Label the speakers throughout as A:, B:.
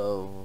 A: Whoa.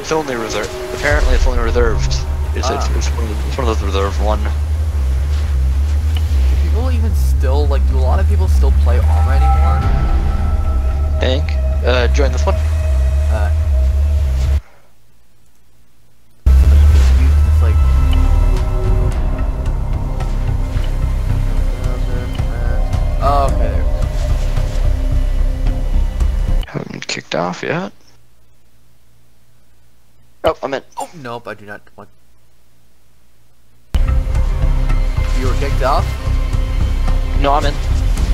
B: It's only reserved. Apparently, it's only reserved. It's,
A: Ah.
B: it's, it's, one of, it's one of those reserved one.
A: Do people even still, like, do a lot of people still play Arma anymore?
B: Hank, uh, join this one.
A: Uh. It's like. Oh, okay, there.
B: Haven't been kicked off yet. Oh, I'm in.
A: Oh, nope, I do not want. You were kicked off?
B: No, I'm in.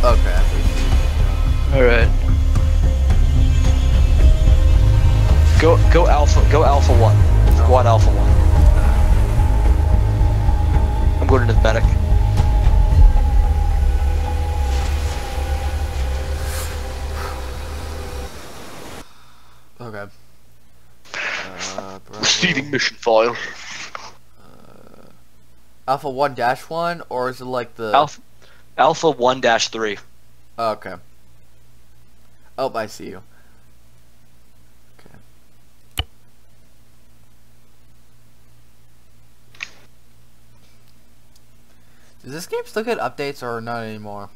A: Okay. I
B: All right. Go, go alpha, go alpha one. Squad alpha one. I'm going to the medic.
A: you- Okay. Uh,
B: Receiving mission file.
A: Alpha 1 dash 1, or is it like the.
B: Alpha, alpha one dash three.
A: Oh, okay. Oh, I see you. Okay. Does this game still get updates or not anymore?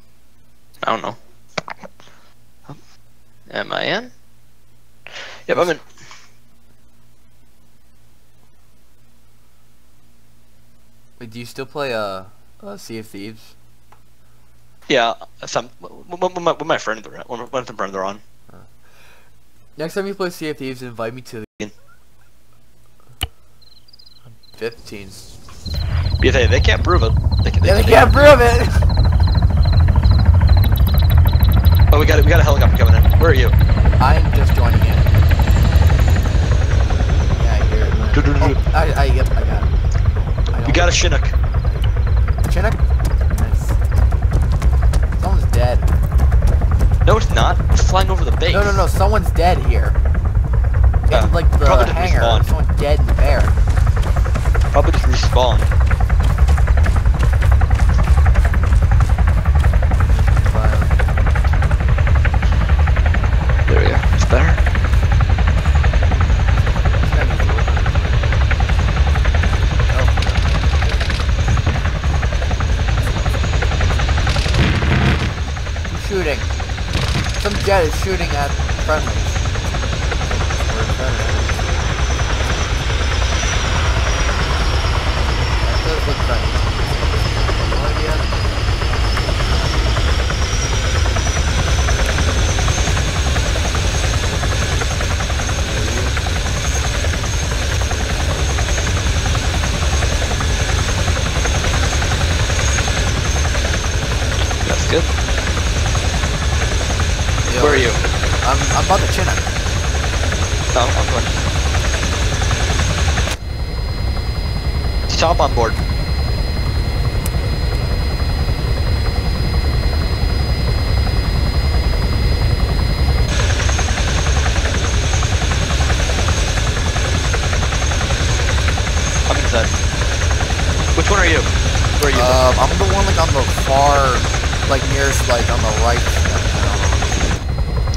B: I don't know. Am I in? Yep, I'm in.
A: Wait, do you still play uh, uh Sea of Thieves?
B: Yeah, some when, my, when my friends are when, some friends are on.
A: Next time you play Sea of Thieves, invite me to the. 15.
B: Yeah, they, they can't prove it. They, can-
A: Yeah, they can't prove it!
B: Oh, we got it. We got a helicopter coming in. Where are you?
A: I'm just joining in. Yeah, I hear it. Oh, I, I, yep, I got it. I
B: We got a Chinook.
A: Chinook? Nice. Someone's dead.
B: No, it's not. It's flying over the base.
A: No, no, no, someone's dead here.
B: Uh,
A: like the
B: probably just
A: hangar.
B: respawned.
A: Someone's dead in the bear.
B: Probably just respawned.
A: Jet is shooting at friendly.
B: That's good.
A: Yo,
B: Where are you?
A: I'm, I'm about to Chinook.
B: No, I'm going. Stop on board. I'm inside. Which one are you? Where are you?
A: Um, I'm the one like on the far, like nearest, like on the right.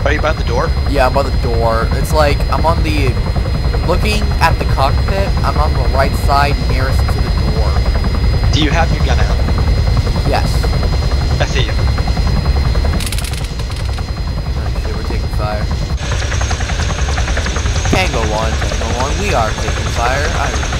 B: Are you by the door?
A: Yeah, I'm by the door. It's like I'm on the, looking at the cockpit. I'm on the right side, nearest to the door.
B: Do you have your gun out?
A: Yes.
B: I see you.
A: Oh, shit, we're taking fire. Tango one, Tango one. We are taking fire. I.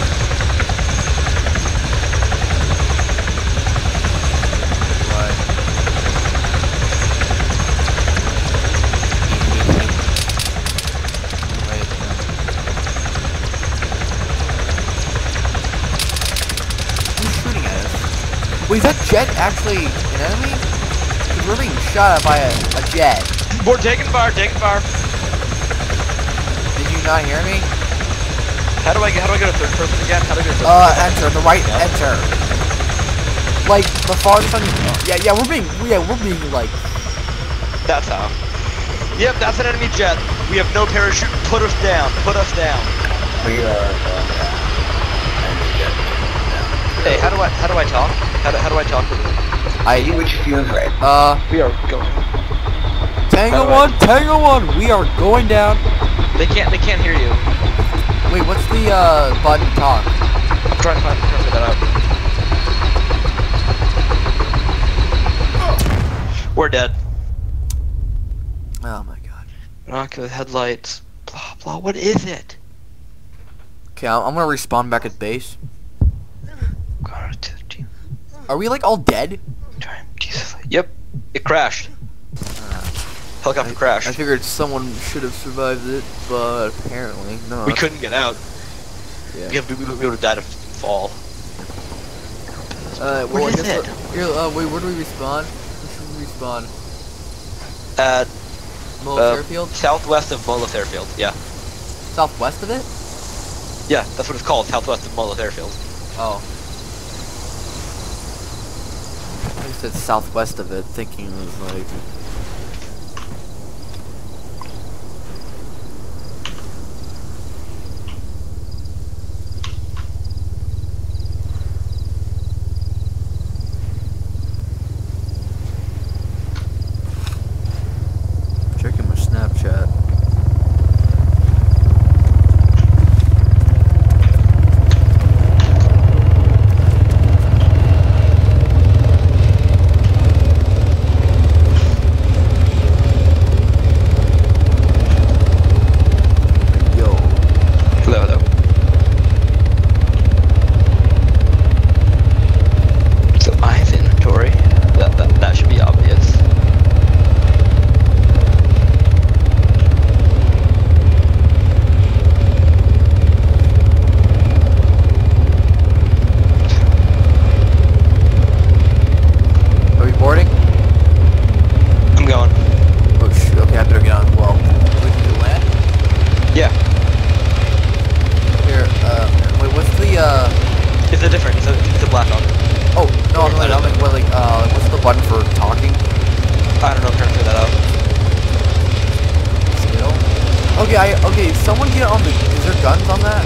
A: Wait, is that jet actually an enemy? 'Cause we're being shot at by a, a jet.
B: We're taking fire, taking fire.
A: Did you not hear me?
B: How do I get? How do I go to third person again? How do I go to third
A: Uh,
B: person?
A: enter. The right
B: Yeah.
A: enter. Like the farthest on. Yeah, yeah. We're being. Yeah, we're being like.
B: That's how. Yep, that's an enemy jet. We have no parachute. Put us down. Put us down.
C: We are going down. And we get down.
B: Hey, how do I? How do I talk? How do, how do I talk with them?
A: I.
C: See which feels right.
A: Uh.
B: We are going.
A: Tango
B: How I-
A: one. Tango one. We are going down.
B: They can't. They can't hear you.
A: Wait, what's the uh button talk?
B: I'm trying to find, trying to figure that out. We're dead.
A: Oh my god.
B: Binocular headlights. Blah blah. What is it?
A: Okay, I'm, I'm gonna respawn back at base.
B: God, t- t-
A: Are we like all dead?
B: Yep. It crashed. Helicopter
A: I,
B: crashed.
A: I figured someone should have survived it, but apparently not.
B: we couldn't get out.
A: Yeah.
B: We, we, we would have died of fall.
A: Uh,
B: Where
A: well, I
B: is
A: guess
B: it?
A: what- Here, uh, wait, where do we respawn? Where should we respawn?
B: At
A: Mole
B: uh,
A: Airfield?
B: southwest of Molith Airfield. Yeah.
A: Southwest of it?
B: Yeah, that's what it's called. Southwest of Molith Airfield.
A: Oh. I said southwest of it, thinking it was like... Checking my Snapchat. Yo.
B: Hello, hello. So eyes inventory. That, that that should be obvious.
A: Are we boarding?
B: I'm going.
A: Oh shoot, okay, I better get on. Well, we can do land?
B: Yeah.
A: Here, uh, wait, what's the, uh,
B: It's a different. It's a it's a black hawk.
A: oh, no, I'm like, I'm like, what, like, uh, what's the button for talking?
B: I don't know. I'm trying to figure that out.
A: Still? Okay, I, okay, someone get on the, is there guns on that?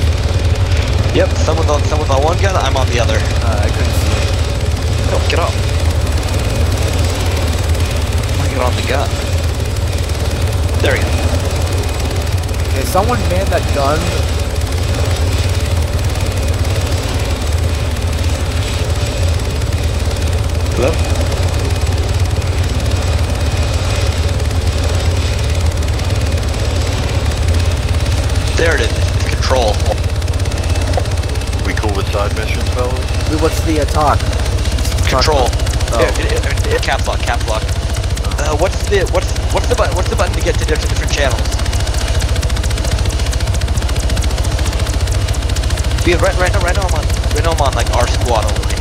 B: Yep. Someone's on someone's on one gun. I'm on the other.
A: Uh, I couldn't see it.
B: No, get up. I get on the gun. There we go.
A: Okay, someone man that gun.
B: Hello. There it is. Control.
D: We cool with side missions, fellas?
A: What's the, uh, talk?
B: Control.
A: Oh.
B: Yeah, it, it, it, lock. Caps lock. Uh, what's the what's what's the button? What's the button to get to different different channels? Because right right now right now I'm on right now I'm on like our squad only.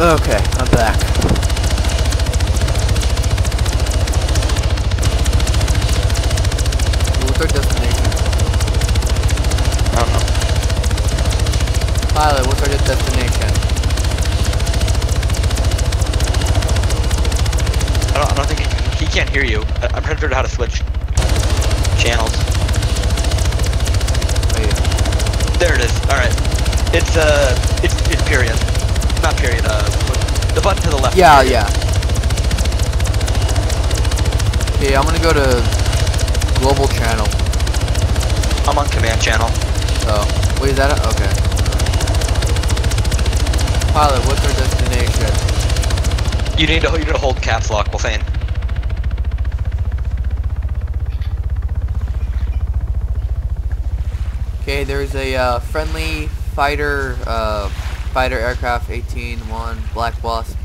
A: Okay, I'm back. What's our destination?
B: I don't know.
A: Pilot, what's our destination?
B: I don't, I don't think he, he can't hear you. I, I'm trying to figure out how to switch channels.
A: Wait,
B: There it is. All right. It's uh, it's it's period. Not period. Uh, the button to the left.
A: yeah, yeah. Okay, I'm gonna go to global channel.
B: I'm on command channel.
A: Oh, wait, is that a, okay? Pilot, what's our destination?
B: You need to you need to hold caps lock, Wolfane.
A: Okay, there's a uh, friendly fighter, uh, fighter aircraft 18-1 Black Wasp.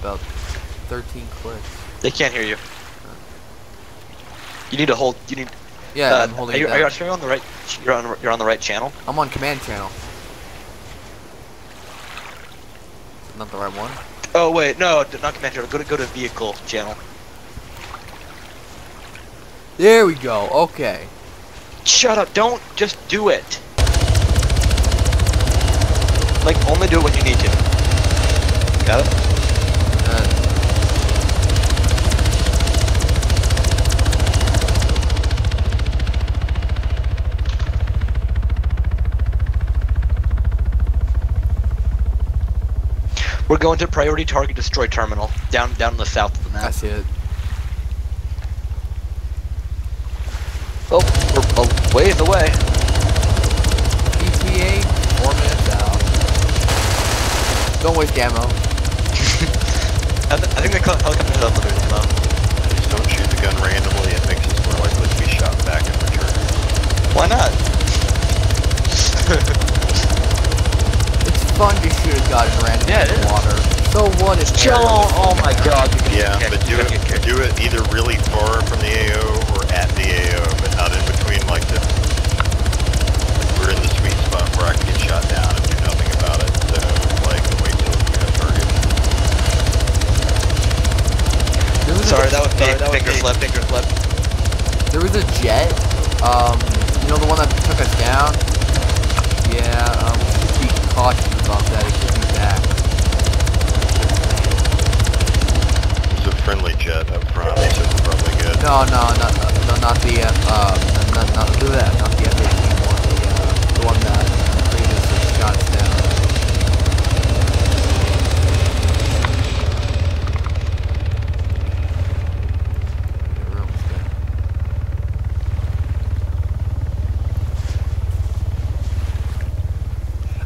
A: About 13 clicks.
B: They can't hear you. You need to hold. You need.
A: Yeah,
B: uh,
A: I'm holding
B: are you, are you on the right? You're on. You're on the right channel.
A: I'm on command channel. Not the right one.
B: Oh wait, no, not command channel. Go to go to vehicle channel.
A: There we go. Okay.
B: Shut up! Don't just do it. Like only do it when you need to. Got it?
A: Uh,
B: We're going to priority target destroy terminal down down in the south of the map.
A: I
B: map.
A: see it.
B: Oh, we're a ways away.
A: ETA, four minutes out. Don't waste ammo.
B: I, th- I think the hel- helicopter has unlimited ammo.
D: Just don't shoot the gun randomly, it makes us more likely to be shot back in return.
B: Why not?
A: It's fun to shoot a gun in random
B: Yeah, it is.
A: water. So what if
B: Chill.
A: aerial-
B: Oh my god.
D: Yeah,
B: Yeah,
D: but do
B: you
D: it,
B: gotta get kicked.
D: do it either really far from the AO or at the AO, but not in between like the... We're in the sweet spot where I can get shot down and do nothing about it, so like wait till we have target.
A: There was a-
B: Sorry, that was me.
A: sorry, that was
B: Finger
A: me.
B: slip, finger slip.
A: There was a jet. Um, you know the one that took us down. Yeah. Um, be cautious about that. It could be back.
D: There's a friendly jet up front, so we're probably good.
A: No, no, not no, not the F. Uh, not not not do that. Not the F-18 one. The uh, the one that previously shot us down. Okay, we're almost there.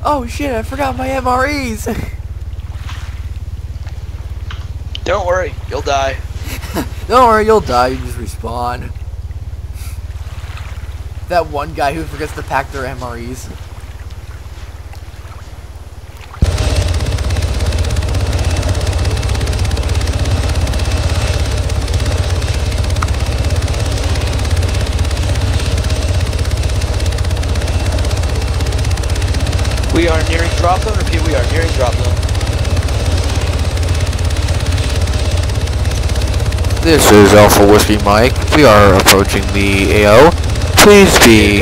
A: Oh shit! I forgot my MREs.
B: Don't worry, you'll die.
A: Don't worry, you'll die. You just respawn. That one guy who forgets to pack their MREs.
B: We are nearing drop zone. Repeat, we are nearing drop zone.
A: This is Alpha Whiskey Mike. We are approaching the AO. Please be.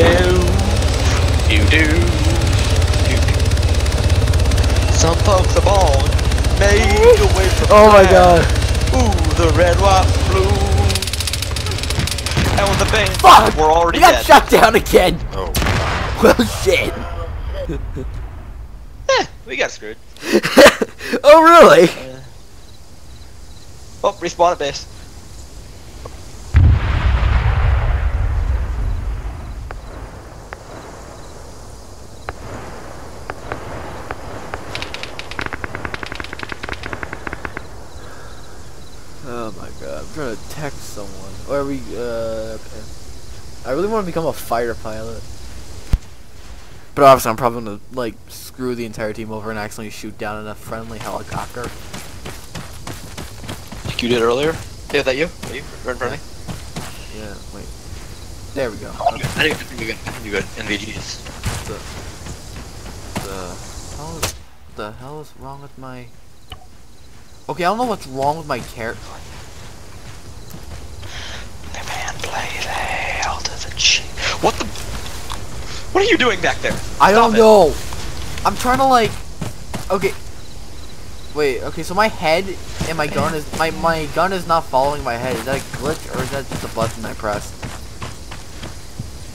B: You do. You do. Some folks are born made away from
A: Oh my god.
B: Ooh, the red, white, blue. And when the band
A: Fuck!
B: we're already
A: We got
B: dead.
A: shot down again.
D: Oh,
A: Well, shit.
B: Eh, we got screwed.
A: oh, really?
B: Oh, respawn at base.
A: Oh my god. I'm trying to text someone. Or are we, uh, okay. I really want to become a fighter pilot. But obviously, I'm probably gonna, like, screw the entire team over and accidentally shoot down in a friendly helicopter.
B: Like you did earlier. Yeah, that you? That you? Right in front of me?
A: Yeah, wait. There we go.
B: I think, I think you're good. I think you're good. NVGs.
A: The, the hell is, the hell is wrong with my... Okay, I don't know what's wrong with my character.
B: The man plays hail to the chief. What the? What are you doing back there?
A: I don't
B: it.
A: know. I'm trying to like. Okay. Wait. Okay. So my head and my gun is my my gun is not following my head. Is that a glitch or is that just a button I pressed?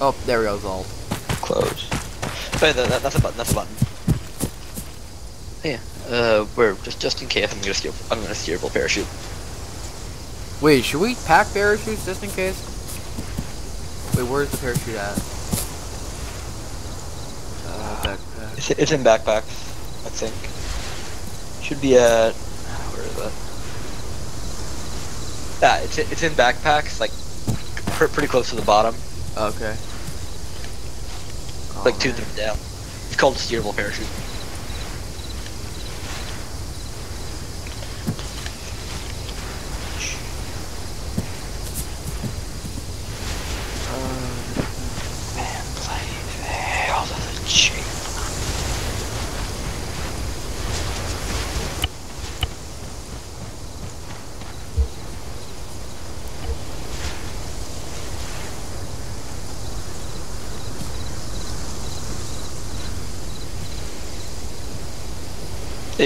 A: Oh, there we go. Alt.
B: Close. Wait, that, that, that's a button. That's a button. Yeah. Uh, we're just just in case I'm gonna steal. I'm gonna steerable parachute.
A: Wait. Should we pack parachutes just in case? Wait. Where's the parachute at? Uh.
B: It's, it's in backpacks, I think. Should be at where is it? Yeah, it's it's in backpacks, like pr- pretty close to the bottom,
A: Okay.
B: like two thirds down. It's called a steerable parachute. Man, play the hell of the chief.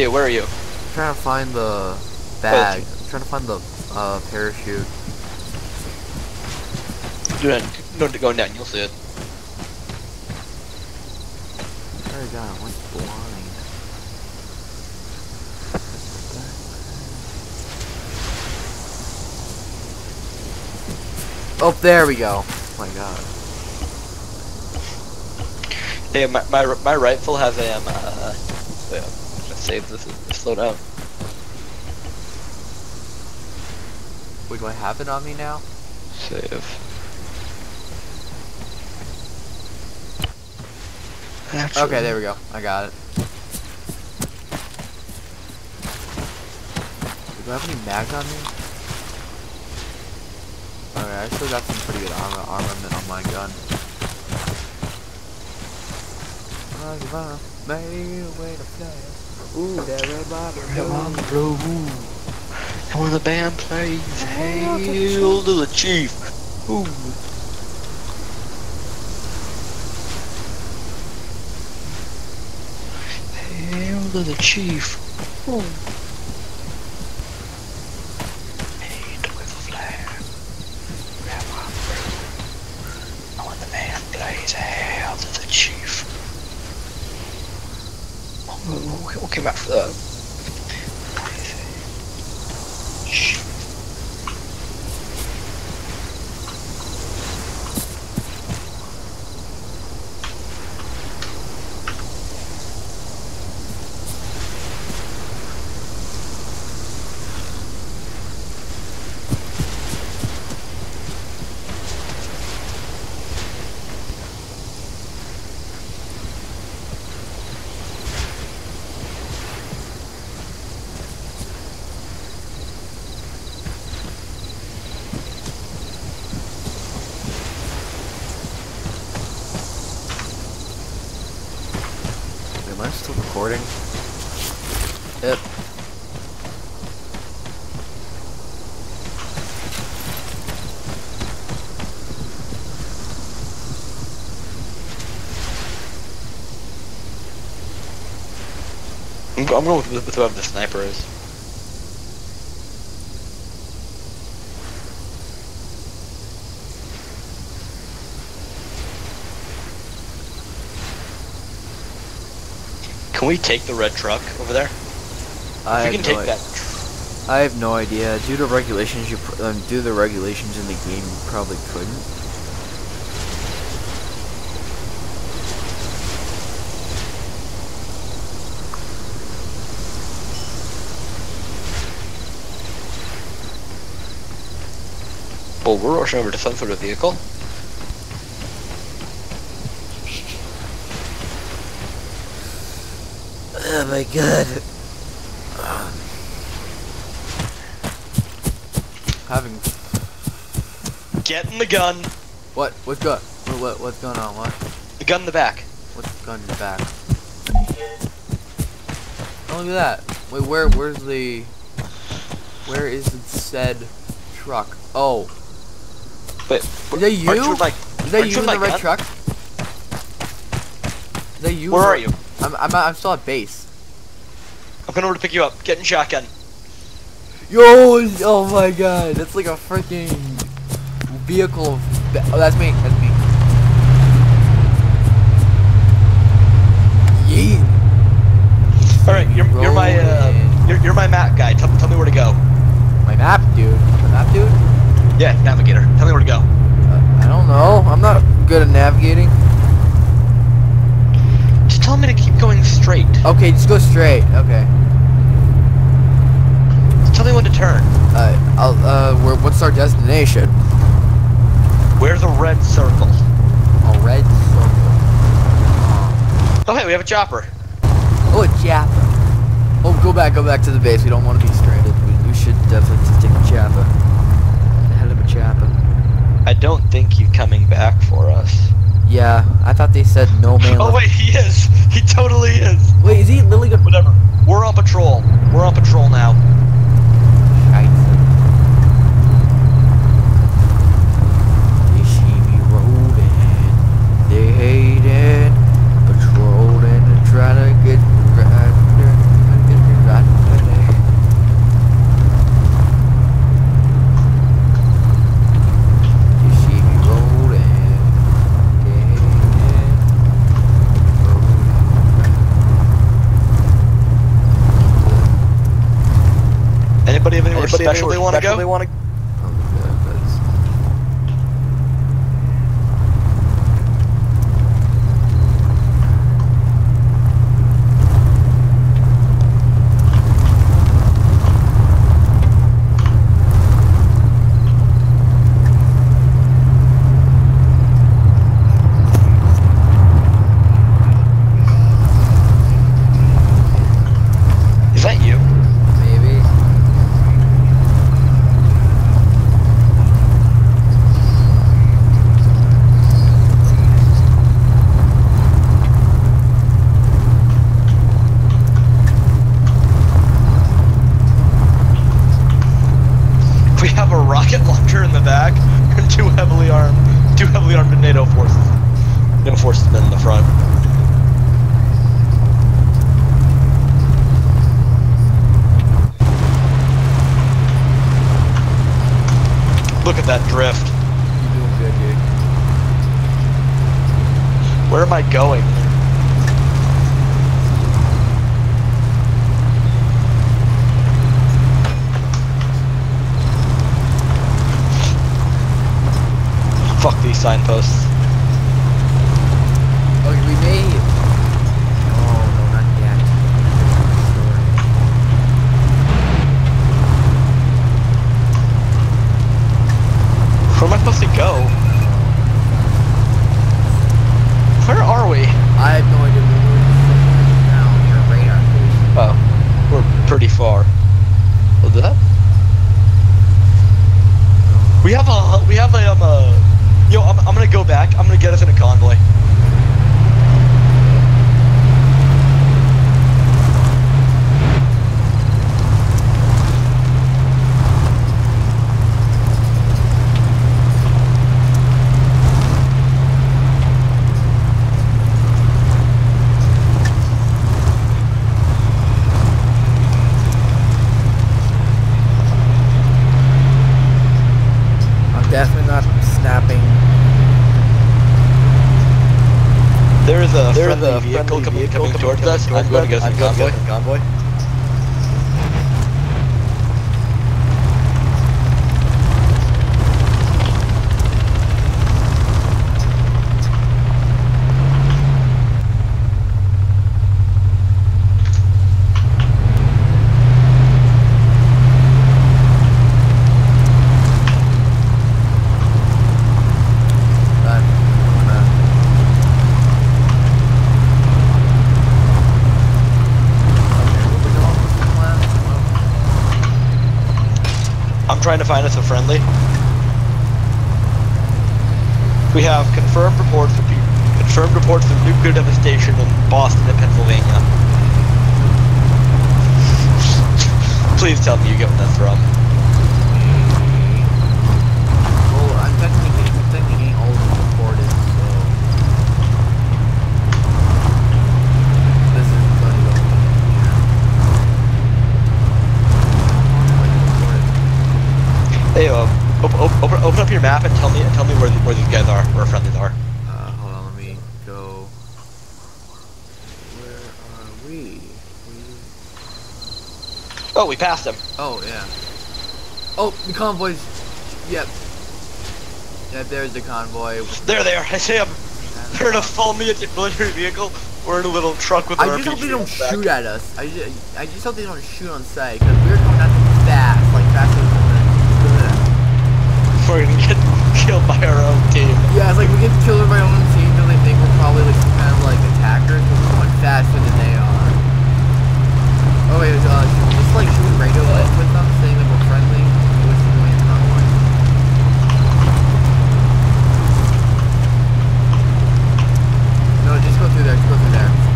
B: Where are you?
A: I'm trying to find the bag. I'm trying to find the uh, parachute.
B: You're no going down. You'll see it.
A: Go. I went blind. Oh, there we go. Oh my god.
B: Hey, my my, my rifle has a um. Uh, let's save this. Slow down.
A: Wait, do I have it on me now?
B: Save. Actually,
A: Okay, there we go. I got it. Do I have any mags on me? Alright, I still got some pretty good armor armament on my gun. Made a way to fly. Ooh, that red bottom.
B: Come on the road. And when the band plays, hail to the chief. Ooh. Hail to the chief. Ooh. Made with a flag. Grab on the road. And when the band plays, hail to the chief. We'll, we'll, come back for that.
A: Wait, am I still recording? Yep.
B: I'm, go- I'm going with, with whoever the sniper is. Can we take the red truck over there?
A: I
B: if we can
A: no
B: take that.
A: I have no idea. Due to regulations, you pr- um, due to the regulations in the game, you probably couldn't.
B: Well, we're rushing over to some sort of vehicle.
A: Oh my god. Having
B: Get in the gun.
A: what? What's gun? What, what? What's going on? What?
B: The gun in the back.
A: What's the gun in the back? Oh, look at that. Wait, where? Where's the? Where is the said truck? Oh,
B: Wait,
A: is that you?
B: you like?
A: Is that you in the red
B: gun?
A: truck? Is that you?
B: Where are you?
A: I'm, I'm, I'm still at base.
B: I'm coming over to pick you up. Get in shotgun.
A: Yo! Oh my god, that's like a freaking vehicle. Of oh, that's me. That's me. Yeet.
B: All right, you're, you're my uh, you're, you're my map guy. Tell, tell me where to go.
A: My map, dude. The map, dude.
B: Yeah, navigator. Tell me where to go.
A: Uh, I don't know. I'm not good at navigating.
B: Just tell me to keep going straight.
A: Okay, just go straight. Okay.
B: It's telling me when to turn.
A: Uh, I'll, uh, where, what's our destination?
B: Where's the red circle?
A: A red circle.
B: Oh, hey, we have a chopper.
A: Oh, a chopper. Oh, go back, go back to the base. We don't want to be stranded. We, we should definitely just take a Jaffa. The hell of a Jaffa.
B: I don't think he's coming back for us.
A: Yeah, I thought they said no man
B: Oh wait, he is. He totally is.
A: Wait, is he literally gonna...
B: Whatever. We're on patrol. We're on patrol now.
A: Scheiße. They see me rolling, they hating, patrolling and trying to get right, get me right today. They see me rolling, they hating,
B: Anybody have anywhere
C: Anybody
B: special they want to go? I'm going to
C: I'm
B: some
C: going to
B: convoy.
C: go some convoy.
A: I'm gonna. Okay, what we doing? What's the plan?
B: I'm trying to find us a friendly. We have confirmed reports of confirmed reports of nuclear devastation in Boston and Pennsylvania. Please tell me you get what that's from.
A: Well, I'm technically, I'm technically getting all of them recorded, so. This is going to go.
B: Hey, uh, op- op- open, open up your map and tell me tell me where, the, where these guys are, where friendlies are.
A: Uh, hold on, let me go. Where are we? we...
B: Oh, we passed them.
A: Oh, yeah. Oh, the convoys. Yep. Yep, there's the convoy.
B: There they are. I see them. They're in a full military vehicle We're in a little truck with
A: I just
B: RPG
A: hope they don't
B: back.
A: shoot at us. I just, I just hope they don't shoot on sight because we're coming at them fast, like than the.
B: We're gonna get killed by our own team.
A: Yeah, it's like we get killed by our own team because they think we're probably like some kind of like attackers, but we're going faster than they are. Oh wait, uh, should we just like shoot radio with with them, saying that we're friendly? Which is doing it's not one. No, just go through there. Just go through there.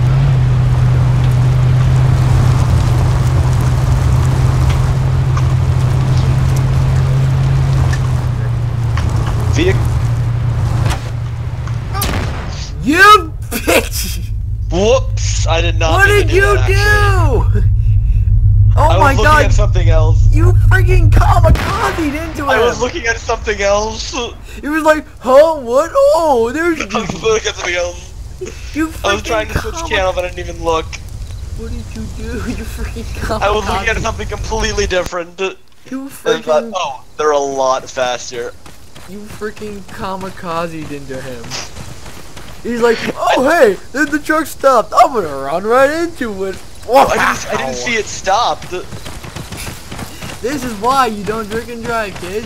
B: Vehicle.
A: You bitch!
B: Whoops! I did not.
A: What
B: mean to
A: did
B: do
A: you
B: actually.
A: do? Oh
B: I was
A: my
B: looking
A: god!
B: at something else.
A: You freaking kamikazed into him!
B: I was looking at something else.
A: It was like, huh, what? Oh, there's
B: I was looking at something else.
A: you freaking
B: I was trying to switch channels, but I didn't even look.
A: What did you do? You freaking kamikaze.
B: I was looking at something completely different.
A: You
B: I thought,
A: freaking,
B: oh, they're a lot faster.
A: you freaking kamikazed into him. He's like, oh hey, the, the truck stopped. I'm gonna run right into it.
B: I didn't, I didn't see it stopped.
A: This is why you don't drink and drive, kid.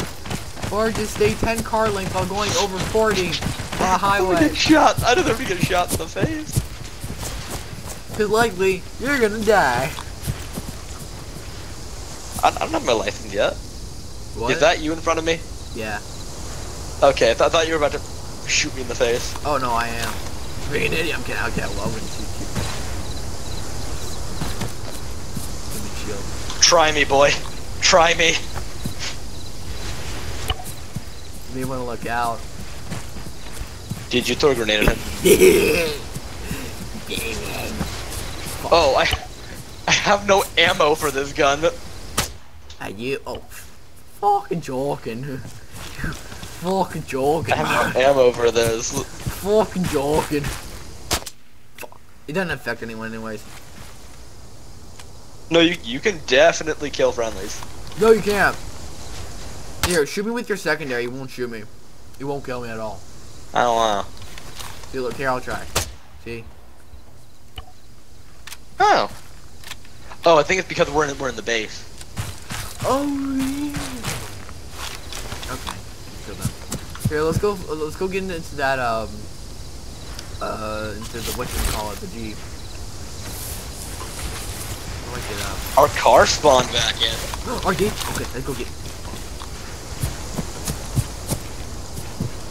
A: Or just stay 10 car lengths while going over 40 on a
B: I
A: highway.
B: get shot. I deserve to get shot in the face.
A: Cause likely, you're gonna die.
B: I, I don't have my license yet.
A: What?
B: Is that you in front of me?
A: Yeah.
B: Okay, I, th- I thought you were about to shoot me in the face.
A: Oh no, I am. Being an idiot, I'm well, I'm gonna shoot you. Give me shield.
B: Try me, boy. Try me.
A: You may wanna look out.
B: Did you throw a grenade at him? Oh, I, I have no ammo for this gun.
A: Are you? Oh, fucking joking. fucking joking.
B: I ammo for this.
A: fucking joking. Fuck. It doesn't affect anyone anyways.
B: No, you you can definitely kill friendlies.
A: No, you can't. Here, shoot me with your secondary. You won't shoot me. You won't kill me at all.
B: I don't know.
A: See, look here. I'll try. See?
B: Oh. Oh, I think it's because we're in we're in the base.
A: Oh yeah. Okay. Kill them. Here, let's go. Let's go get into that. Um. Uh, into the what you call it, the jeep. Up.
B: Our car spawned back in.
A: Our gate. Okay, let's go get.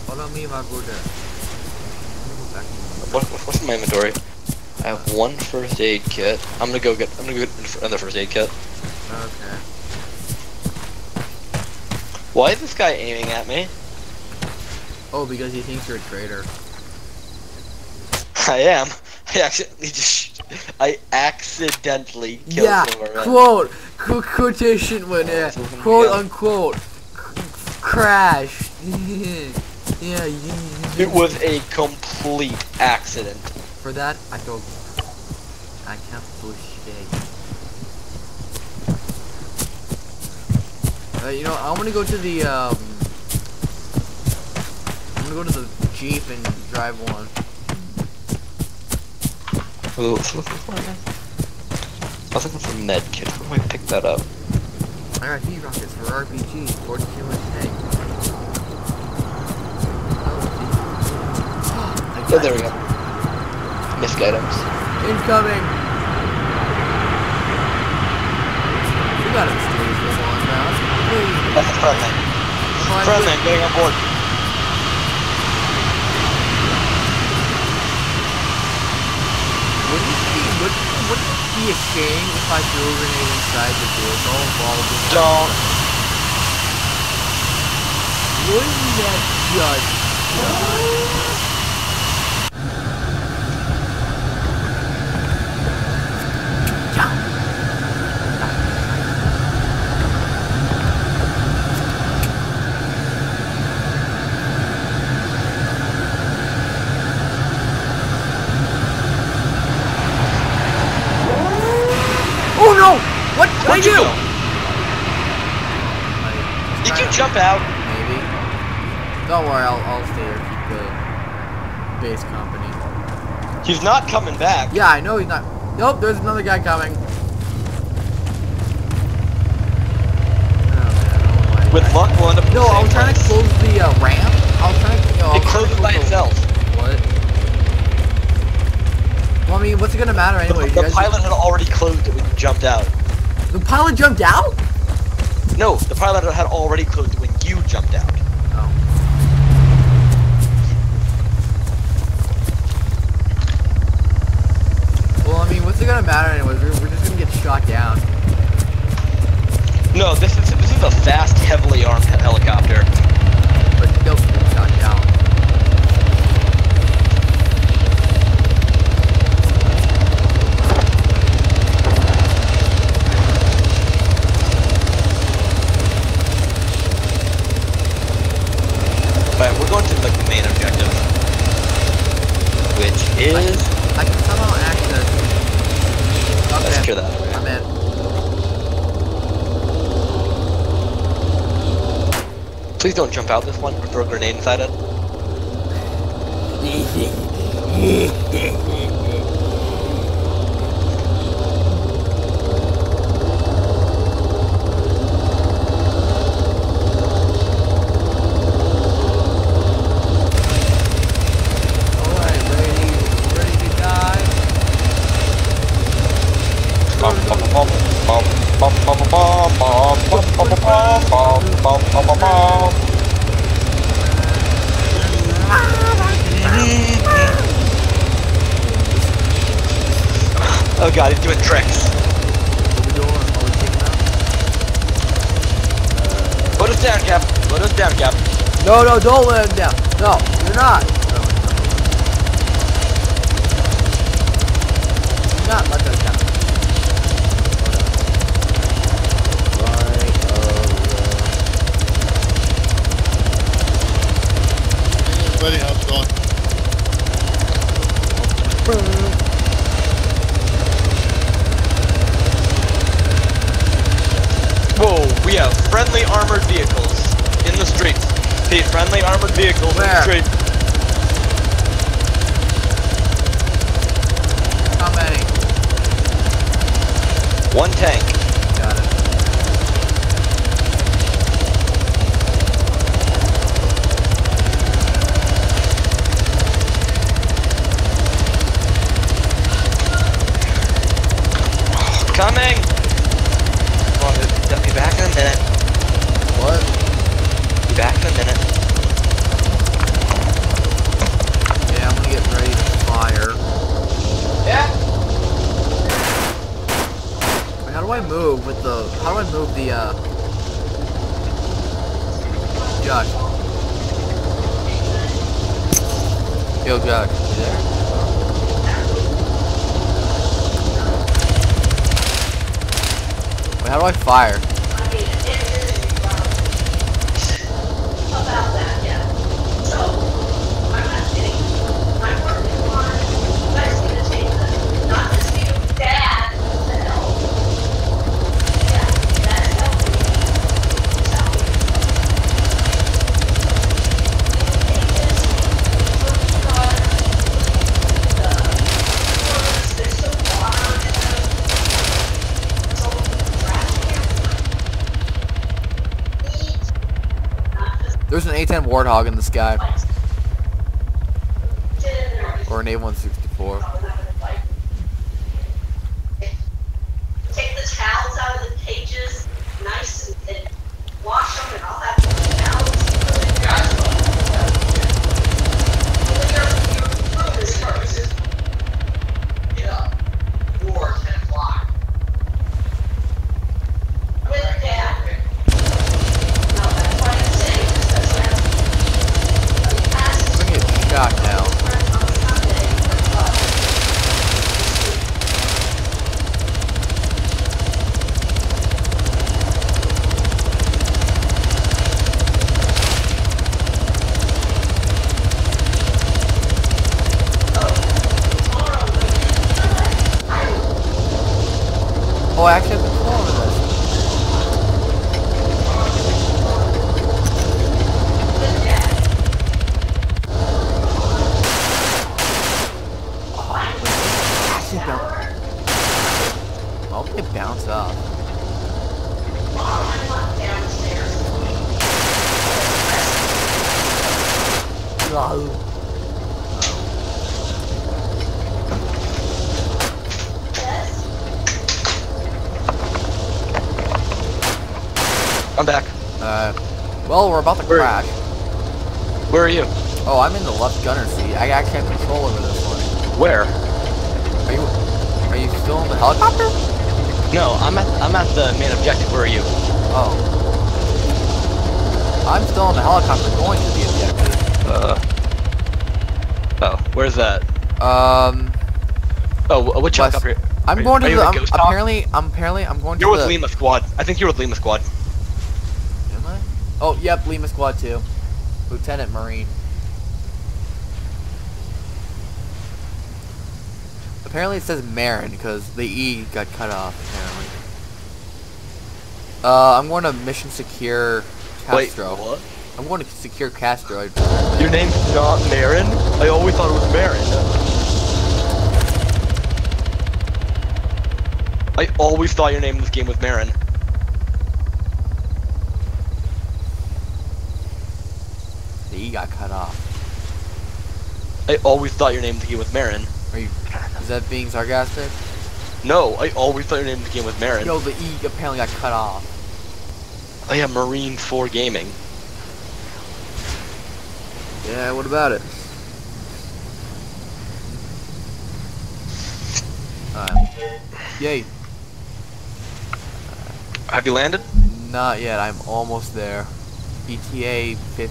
A: Follow me, my brother.
B: What- what's in my inventory? I have one first aid kit. I'm gonna go get. I'm gonna go get another first aid kit.
A: Okay.
B: Why is this guy aiming at me?
A: Oh, because he thinks you're a traitor.
B: I am. I accidentally just. I accidentally killed
A: yeah. Quote. Qu- quotation when
B: Oh,
A: quote unquote. Crash. yeah. You,
B: It was a complete accident.
A: For that, I go. I can't bullshit. Uh, you know, I want to go to the um. I'm gonna go to the jeep and drive one.
B: Ooh, I was looking for med kit. Where do I pick that up?
A: I got rockets for RPG, 42 inch tank. Oh,
B: Oh, there we go. Missed items.
A: Incoming! We got him stage this one now.
B: That's a front man. Front man getting on board.
A: Wouldn't it be, would, wouldn't it be a shame if I threw a grenade inside the vehicle while doing
B: Don't.
A: Wouldn't that just... Oh no! What? What
B: Where'd
A: did I
B: you
A: do?
B: go? You can jump out.
A: Maybe. Don't worry, I'll, I'll stay here. Keep the base company.
B: He's not coming back.
A: Yeah, I know he's not. Nope, there's another guy coming. Oh, man, I don't know why-
B: With luck, we'll end up
A: No, I was trying to close the uh, ramp. I was trying to. No,
B: It closes by
A: the-
B: itself.
A: What? Well, I mean, what's it gonna matter
B: The,
A: anyway?
B: the pilot had already closed it when you jumped out.
A: the pilot jumped out.
B: No, the pilot had already closed it when you jumped out.
A: Oh. Well, I mean, what's it gonna matter anyways? We're, we're just gonna get shot down.
B: No, this is this is a fast, heavily armed helicopter.
A: But still get shot down.
B: Is
A: I can somehow access.
B: let's
A: Okay,
B: that.
A: I'm in.
B: Please don't jump out this one or throw a grenade inside it.
A: Alright, ready, ready to die.
B: Oh god, he's doing tricks. Put us down, Cap. Put us down, Cap.
A: No, no, don't let him down. No, you're not.
C: Over
D: Buddy, how's it going?
B: Whoa, we have friendly armored vehicles in the streets. Pete, friendly armored vehicles in the
A: Where?
B: street.
A: How many?
B: One tank.
A: Got it.
B: Coming! Come on, dude. Be back in a minute.
A: What?
B: Be back in a minute.
A: Yeah, I'm gonna get ready to fire.
B: Yeah.
A: Wait, how do I move with the? How do I move the? uh... Josh. Yo, Josh. You there? Wait, how do I fire? 2010 Warthog in the sky. Or an A164. About to
B: Where-
A: crash.
B: Where are you?
A: Oh, I'm in the left gunner seat. I actually have control over this one.
B: Where?
A: Are you, are you still in the helicopter?
B: No, I'm at I'm at the main objective. Where are you?
A: Oh. I'm still in the helicopter going to the objective.
B: Uh. Oh, where's that?
A: Um,
B: Oh, wh- which helicopter?
A: I'm going to the. I'm, apparently, I'm apparently, I'm going
B: You're
A: to
B: with
A: the.
B: Lima Squad. I think you're with Lima Squad.
A: Yep, Lima Squad 2. Lieutenant Marine. Apparently it says Marin because the E got cut off, apparently. Uh, I'm going to mission secure Castro.
B: what?
A: I'm going to secure Castro.
B: Your name's not Marin? I always thought it was Marin. I always thought your name in this game was Marin.
A: The E got cut off.
B: I always thought your name game was Marin.
A: Are you? Is that being sarcastic?
B: No, I always thought your name game was Marin.
A: Yo, the E apparently got cut off.
B: I am Marine 4 Gaming.
A: Yeah, what about it? Alright. Yay.
B: Have you landed?
A: Not yet, I'm almost there. ETA fif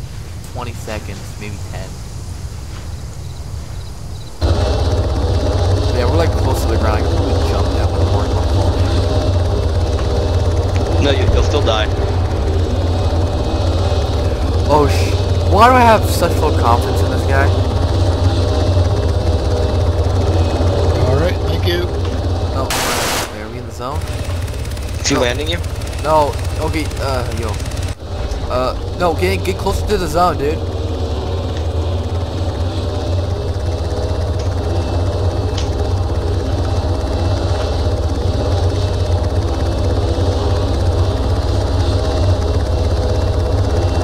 A: 20 seconds, maybe 10. Yeah, we're like close to the ground. I can really jump that one more.
B: No, you, you'll still die.
A: Oh sh. Why do I have such full confidence in this guy?
C: Alright, thank you.
A: Oh, Are we in the zone?
B: Is he landing you?
A: No. Okay. Uh, yo. Uh, no. Get get closer to the zone, dude.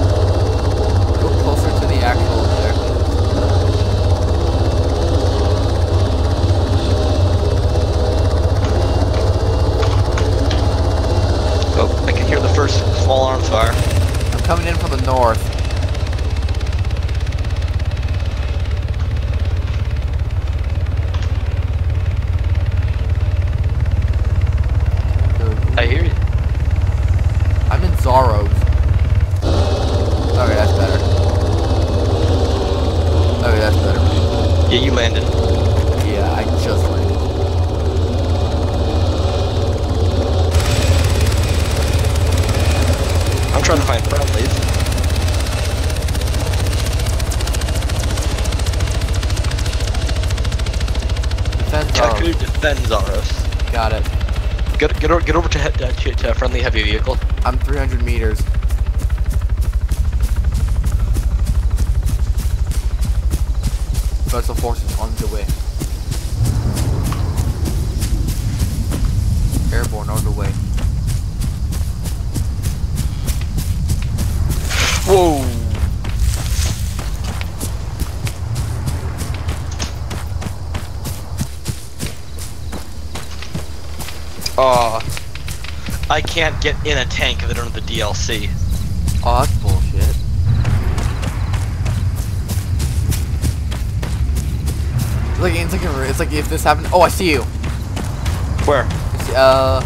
A: Go closer to the actual objective.
B: Oh, I can hear the first small arms fire.
A: I'm coming in from the north.
B: I hear you.
A: I'm in Zaros. Okay, that's better. Okay, that's better.
B: Yeah, you landed.
A: Yeah, I just landed.
B: I'm trying to find friendlies.
A: Defense
B: Taku
A: Zaros.
B: defend Zaros.
A: Got it.
B: Get get, o- get over to, he- to, to, to a friendly heavy vehicle.
A: I'm 300 meters. Special forces on the way. Airborne on the way.
B: Whoa. Aw. I can't get in a tank if I don't have the DLC.
A: Oh, that's bullshit. It's like it's like a, it's like if this happened. Oh, I see you.
B: Where?
A: I see- uh,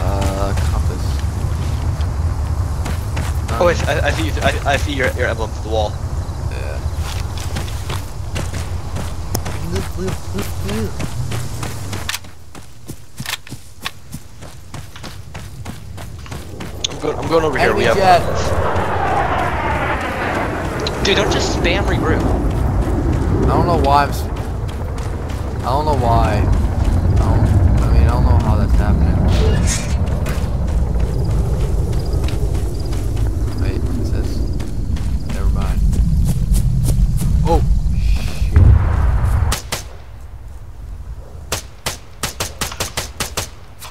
A: uh, compass.
B: Oh, wait, I, I see you. I, I see your, your emblem to the wall.
A: Yeah.
B: I'm going. I'm going over here.
A: Enemy
B: We have.
A: jet.
B: Dude, don't just spam regroup.
A: I don't know why I'm. s- I don't know why. I don't. I mean, I don't know how that's happening. Wait, what's this? Never mind. Oh shit!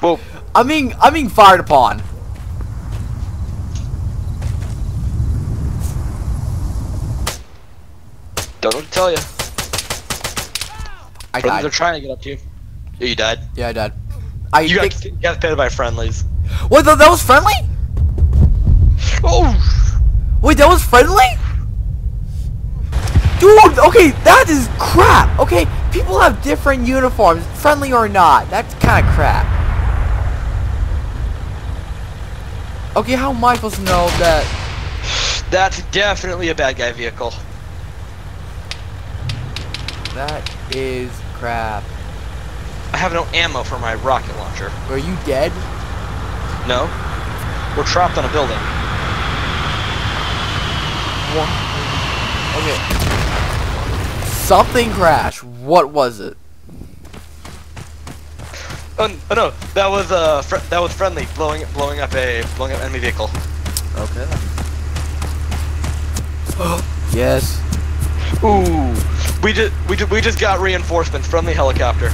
B: Whoa.
A: I'm being I'm being fired upon.
B: Don't know what to tell you.
A: I
B: Friendlies are trying to get up to you. Yeah, you died.
A: Yeah, I died. I
B: You
A: think.
B: got, you got pitted by friendlies.
A: What? That that was friendly?
B: Oh!
A: Wait, that was friendly? Dude, okay, that is crap. Okay, people have different uniforms, friendly or not. That's kind of crap. Okay, how am I supposed to know that?
B: That's definitely a bad guy vehicle.
A: That is crap.
B: I have no ammo for my rocket launcher.
A: Are you dead?
B: No? We're trapped on a building.
A: Okay. Something crashed. What was it?
B: Oh, oh no, that was uh, fr- that was friendly blowing blowing up a blowing up enemy vehicle.
A: Okay. yes.
B: Ooh, we just we just we just got reinforcements from the helicopter.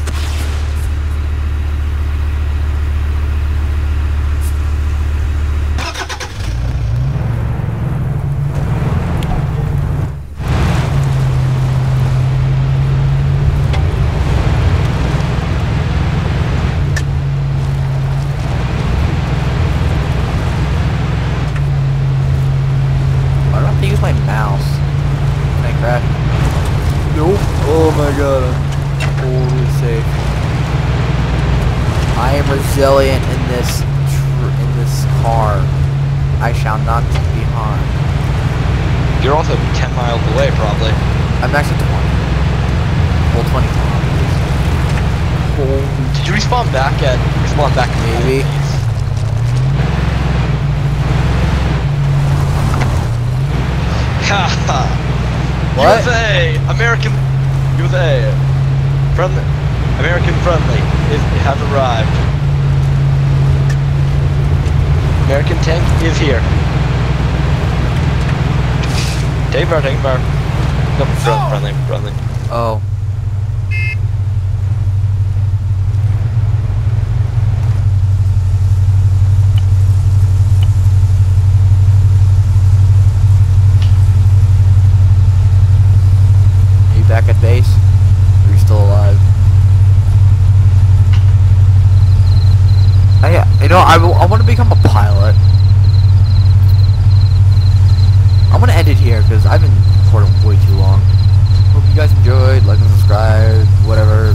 A: Why do I have to use my mouse? Can I crash? Nope. Oh my god, I'm totally safe. I am resilient in this tr- in this car. I shall not be harmed.
B: You're also 10 miles away, probably.
A: I'm actually 20. Well, 20 kilometers. Holy
B: Did you respawn back at respawn back? at
A: Maybe.
B: base? Ha ha!
A: What?
B: USA, American, USA, friendly, American friendly is have arrived. American tank is here. Take bar, take bar. No, fri- friendly, friendly.
A: Oh. space? Are you still alive? I, you know, I, I want to become a pilot. I'm going to end it here because I've been recording way too long. Hope you guys enjoyed. Like and subscribe. Whatever.